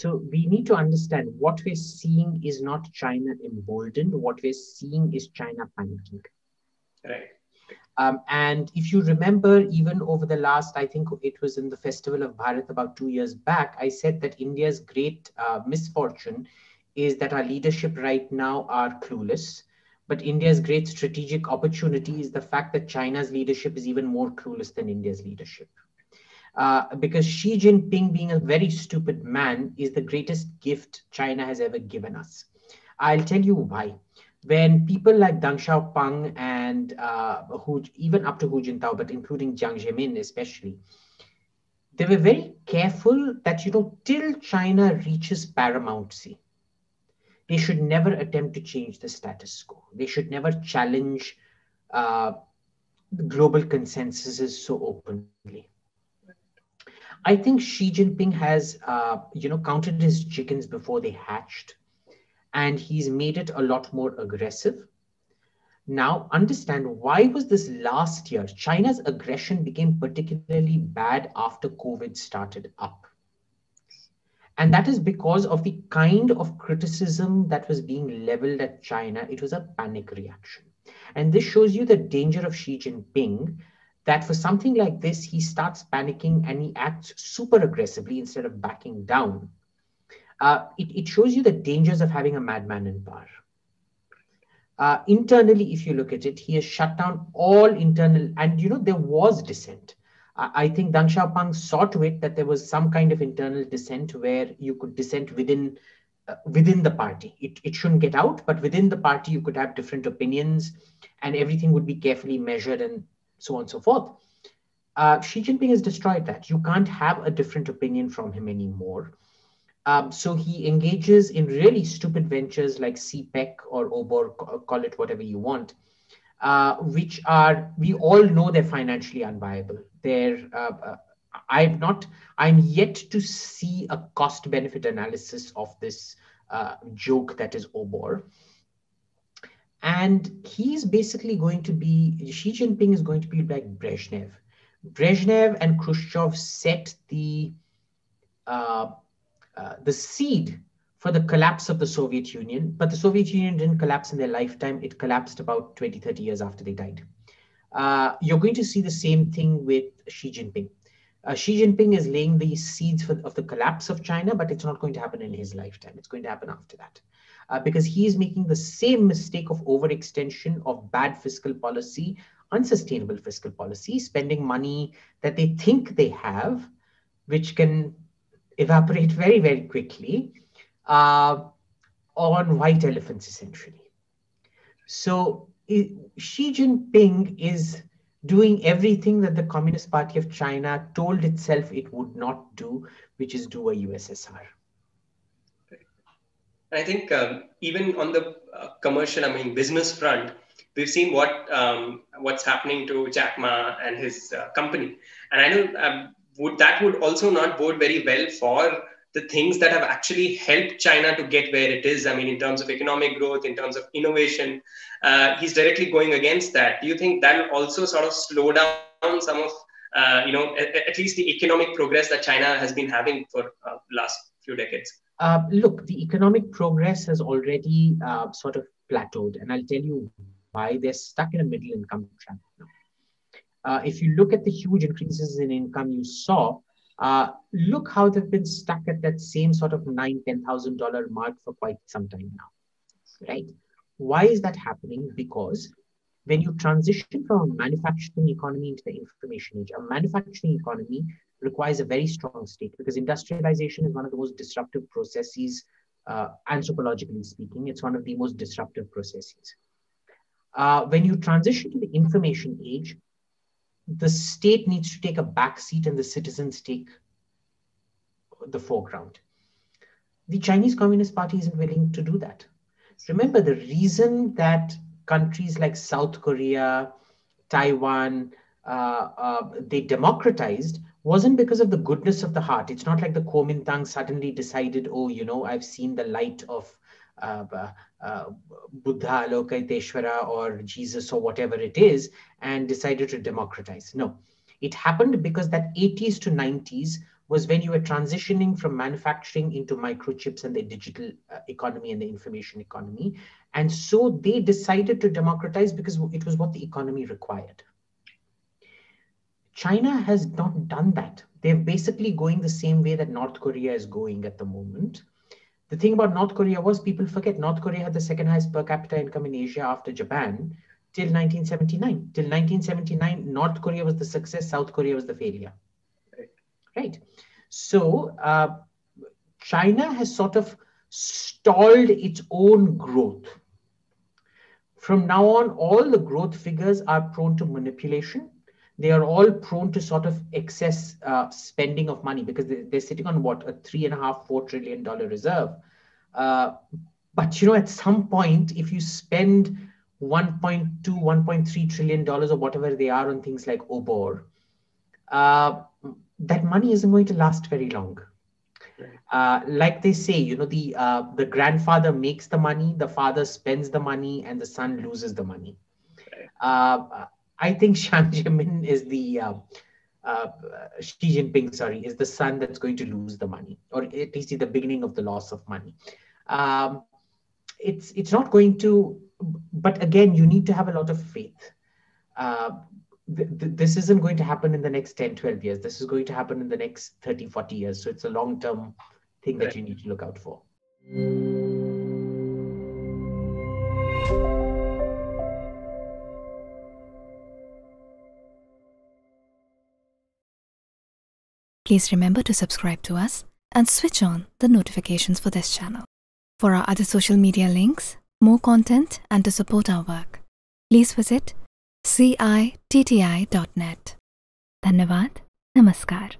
so we need to understand what we're seeing is not China emboldened. What we're seeing is China panicking. Right. Um, and if you remember, even over the last, I think it was in the Festival of Bharat about two years back, I said that India's great uh, misfortune is that our leadership right now are clueless. But India's great strategic opportunity is the fact that China's leadership is even more clueless than India's leadership. Uh, because Xi Jinping, being a very stupid man, is the greatest gift China has ever given us. I'll tell you why when people like Deng Xiaoping and uh, Hu, even up to Hu Jintao, but including Jiang Zemin especially, they were very careful that, you know, till China reaches paramountcy, they should never attempt to change the status quo. They should never challenge uh, global consensuses so openly. I think Xi Jinping has, uh, you know, counted his chickens before they hatched and he's made it a lot more aggressive. Now, understand why was this last year? China's aggression became particularly bad after COVID started up. And that is because of the kind of criticism that was being leveled at China. It was a panic reaction. And this shows you the danger of Xi Jinping that for something like this, he starts panicking and he acts super aggressively instead of backing down uh, it, it shows you the dangers of having a madman in power. Uh, internally, if you look at it, he has shut down all internal, and you know, there was dissent. I think Deng Xiaoping saw to it that there was some kind of internal dissent where you could dissent within uh, within the party. It, it shouldn't get out, but within the party, you could have different opinions and everything would be carefully measured and so on and so forth. Uh, Xi Jinping has destroyed that. You can't have a different opinion from him anymore. Um, so he engages in really stupid ventures like CPEC or OBOR, call it whatever you want, uh, which are, we all know they're financially unviable. They're, uh, uh, I've not, I'm yet to see a cost benefit analysis of this uh, joke that is OBOR. And he's basically going to be, Xi Jinping is going to be like Brezhnev. Brezhnev and Khrushchev set the uh, uh, the seed for the collapse of the Soviet Union. But the Soviet Union didn't collapse in their lifetime. It collapsed about 20, 30 years after they died. Uh, you're going to see the same thing with Xi Jinping. Uh, Xi Jinping is laying the seeds for, of the collapse of China, but it's not going to happen in his lifetime. It's going to happen after that. Uh, because he is making the same mistake of overextension of bad fiscal policy, unsustainable fiscal policy, spending money that they think they have, which can evaporate very, very quickly uh, on white elephants, essentially. So it, Xi Jinping is doing everything that the Communist Party of China told itself it would not do, which is do a USSR. I think um, even on the uh, commercial, I mean, business front, we've seen what um, what's happening to Jack Ma and his uh, company. And I know um, would that would also not bode very well for the things that have actually helped China to get where it is. I mean, in terms of economic growth, in terms of innovation, uh, he's directly going against that. Do you think that will also sort of slow down some of, uh, you know, at, at, least the economic progress that China has been having for uh, last few decades? Uh, look, the economic progress has already uh, sort of plateaued, and I'll tell you why they're stuck in a middle income trap uh, if you look at the huge increases in income you saw, uh, look how they've been stuck at that same sort of nine, ten thousand dollar mark for quite some time now, right? Why is that happening? Because when you transition from a manufacturing economy into the information age, a manufacturing economy requires a very strong state because industrialization is one of the most disruptive processes, uh, anthropologically speaking. It's one of the most disruptive processes. Uh, when you transition to the information age, the state needs to take a back seat and the citizens take the foreground. The Chinese Communist Party isn't willing to do that. Remember, the reason that countries like South Korea, Taiwan, uh, uh, they democratized wasn't because of the goodness of the heart. It's not like the Kuomintang suddenly decided, oh, you know, I've seen the light of uh, uh, Buddha, Lokiteshvara, or Jesus, or whatever it is, and decided to democratize. No, it happened because that 80s to 90s was when you were transitioning from manufacturing into microchips and the digital uh, economy and the information economy. And so they decided to democratize because it was what the economy required. China has not done that. They're basically going the same way that North Korea is going at the moment. The thing about North Korea was people forget North Korea had the second highest per capita income in Asia after Japan till 1979. Till 1979, North Korea was the success, South Korea was the failure. Right. So uh, China has sort of stalled its own growth. From now on, all the growth figures are prone to manipulation. They are all prone to sort of excess uh, spending of money because they, are sitting on what a three and a half, four trillion dollar reserve. Uh, but you know, at some point, if you spend 1.2, 1.3 trillion dollars or whatever they are on things like OBOR, uh, that money isn't going to last very long. Uh, like they say, you know, the uh, the grandfather makes the money, the father spends the money, and the son loses the money. Uh, I think Jiang Zemin is the uh, uh, Xi Jinping, sorry, is the son that's going to lose the money, or at least the beginning of the loss of money. Um, it's it's not going to, but again, you need to have a lot of faith. This isn't going to happen in the next 10 12 years. This is going to happen in the next 30 40 years. So it's a long term thing that you need to look out for. Please remember to subscribe to us and switch on the notifications for this channel. For our other social media links, more content, and to support our work, please visit C I T T I dot net धन्यवाद नमस्कार।